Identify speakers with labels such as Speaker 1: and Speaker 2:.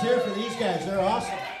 Speaker 1: cheer for these guys. They're awesome.